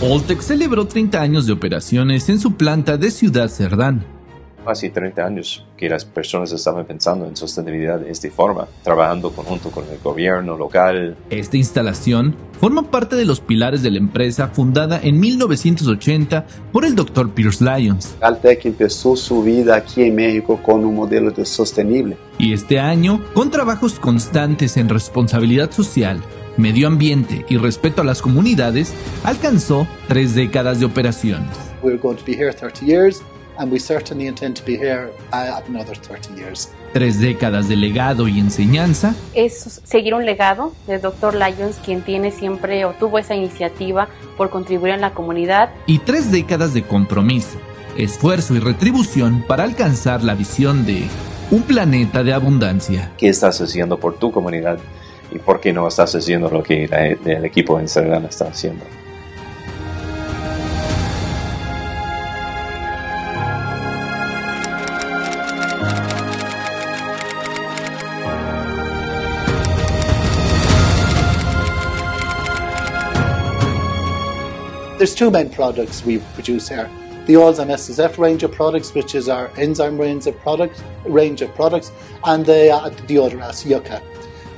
Oltec celebró 30 años de operaciones en su planta de Ciudad Cerdán. Hace 30 años que las personas estaban pensando en sostenibilidad de esta forma, trabajando conjunto con el gobierno local. Esta instalación forma parte de los pilares de la empresa fundada en 1980 por el Dr. Pierce Lyons. Altec empezó su vida aquí en México con un modelo de sostenible. Y este año, con trabajos constantes en responsabilidad social, medio ambiente y respeto a las comunidades, alcanzó tres décadas de operaciones. We're going to be here 30 years and we certainly intend to be here uh, another 30 years. Tres décadas de legado y enseñanza. Es seguir un legado del Dr. Lyons, quien tiene siempre o tuvo esa iniciativa por contribuir en la comunidad. Y tres décadas de compromiso, esfuerzo y retribución para alcanzar la visión de un planeta de abundancia. ¿Qué estás haciendo por tu comunidad? y por qué no estás haciendo lo que el equipo en Cerdán está haciendo. There's two main products we produce here. The Alzheimer SSF range of products, which is our enzyme range of products, range of products, and the uh, deodorant Yucca.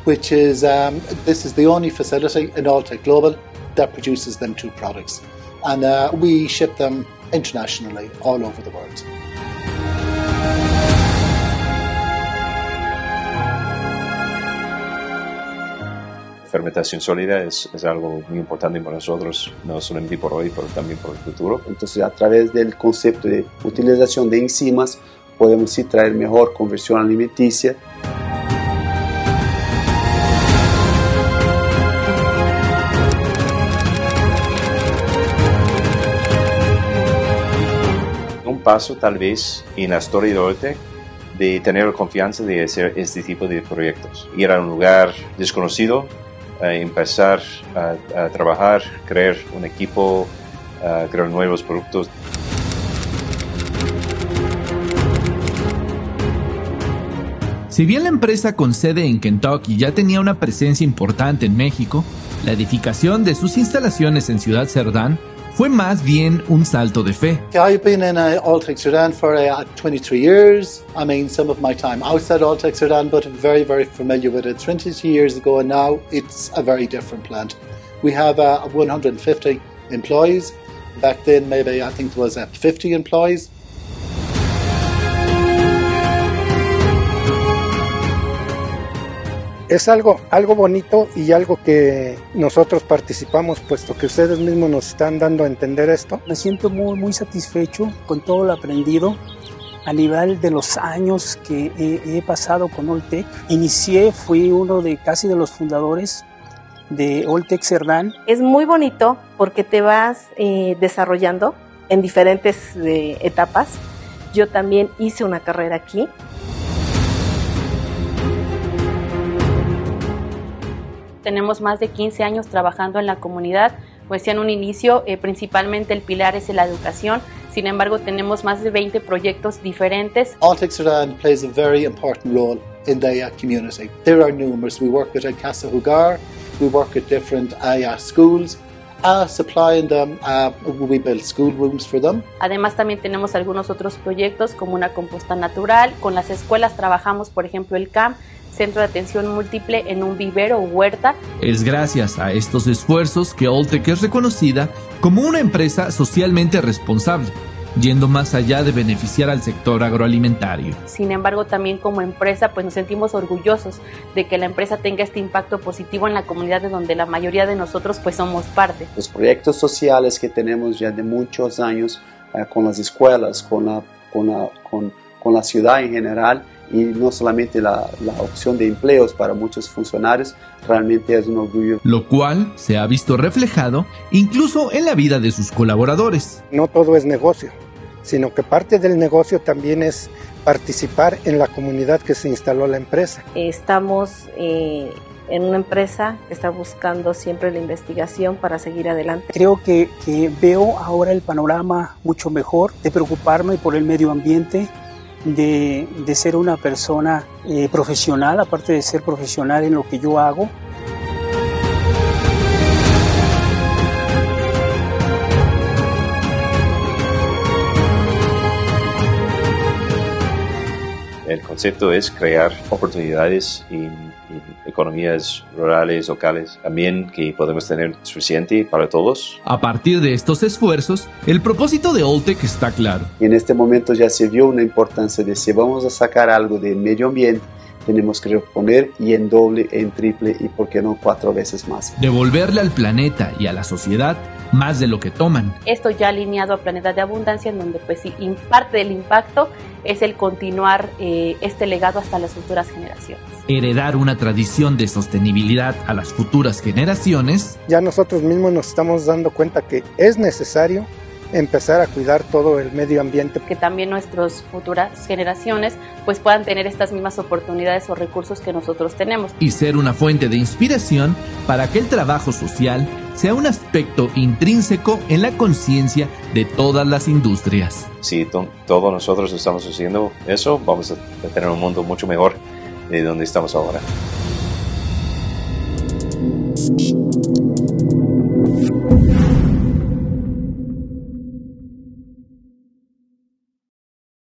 which is um, this is the only facility in Alltech Global that produces them two products, and uh, we ship them internationally all over the world. Fermentación sólida es, es, algo muy importante para nosotros, no solamente por hoy, pero también por el futuro. Entonces, a través del concepto de utilización de enzimas, podemos sí traer mejor conversión alimenticia. paso tal vez en la historia de Ortec de tener confianza de hacer este tipo de proyectos. Ir a un lugar desconocido, empezar a, trabajar, crear un equipo, crear nuevos productos. Si bien la empresa con sede en Kentucky ya tenía una presencia importante en México, la edificación de sus instalaciones en Ciudad Cerdán fue más bien un salto de fe. I've been in uh, Alltech Sudan for uh, 23 years. I mean, some of my time outside Alltech Sudan, but very, very familiar with it. 22 years ago and now, it's a very different plant. We have uh, 150 employees. Back then, maybe I think it was uh, 50 employees. Es algo, algo bonito y algo que nosotros participamos, puesto que ustedes mismos nos están dando a entender esto. Me siento muy, muy satisfecho con todo lo aprendido a nivel de los años que he, pasado con Oltec. Inicié, fui uno de casi de los fundadores de Oltec Cerdán. Es muy bonito porque te vas eh, desarrollando en diferentes eh, etapas. Yo también hice una carrera aquí Tenemos más de 15 años trabajando en la comunidad. Pues en un inicio, eh, principalmente el pilar es la educación. Sin embargo, tenemos más de 20 proyectos diferentes. Altec Sudan plays a very important role in the uh, community. There are numerous. We work with Casa Hugar, we work at different uh, schools, uh, supplying them, uh, we build school rooms for them. Además también tenemos algunos otros proyectos como una composta natural. Con las escuelas trabajamos, por ejemplo, el CAM, centro de atención múltiple en un vivero o huerta. Es gracias a estos esfuerzos que Oltec es reconocida como una empresa socialmente responsable yendo más allá de beneficiar al sector agroalimentario. Sin embargo, también como empresa, pues nos sentimos orgullosos de que la empresa tenga este impacto positivo en la comunidad de donde la mayoría de nosotros pues somos parte. Los proyectos sociales que tenemos ya de muchos años eh, con las escuelas, con la, con la, con, con la ciudad en general, y no solamente la, la, opción de empleos para muchos funcionarios, realmente es un orgullo. Lo cual se ha visto reflejado incluso en la vida de sus colaboradores. No todo es negocio, sino que parte del negocio también es participar en la comunidad que se instaló la empresa. Estamos eh, en una empresa que está buscando siempre la investigación para seguir adelante. Creo que, que veo ahora el panorama mucho mejor de preocuparme por el medio ambiente, de, de ser una persona eh, profesional, aparte de ser profesional en lo que yo hago, El concepto es crear oportunidades en, economías rurales, locales, también que podemos tener suficiente para todos. A partir de estos esfuerzos, el propósito de Oltec está claro. Y en este momento ya se vio una importancia de si vamos a sacar algo del medio ambiente, tenemos que reponer y en doble, en triple y por qué no cuatro veces más. Devolverle al planeta y a la sociedad más de lo que toman. Esto ya alineado a Planeta de Abundancia, en donde pues sí, parte del impacto es el continuar eh, este legado hasta las futuras generaciones. Heredar una tradición de sostenibilidad a las futuras generaciones. Ya nosotros mismos nos estamos dando cuenta que es necesario empezar a cuidar todo el medio ambiente. Que también nuestras futuras generaciones pues puedan tener estas mismas oportunidades o recursos que nosotros tenemos. Y ser una fuente de inspiración para que el trabajo social sea un aspecto intrínseco en la conciencia de todas las industrias. Si todos nosotros estamos haciendo eso, vamos a tener un mundo mucho mejor de donde estamos ahora.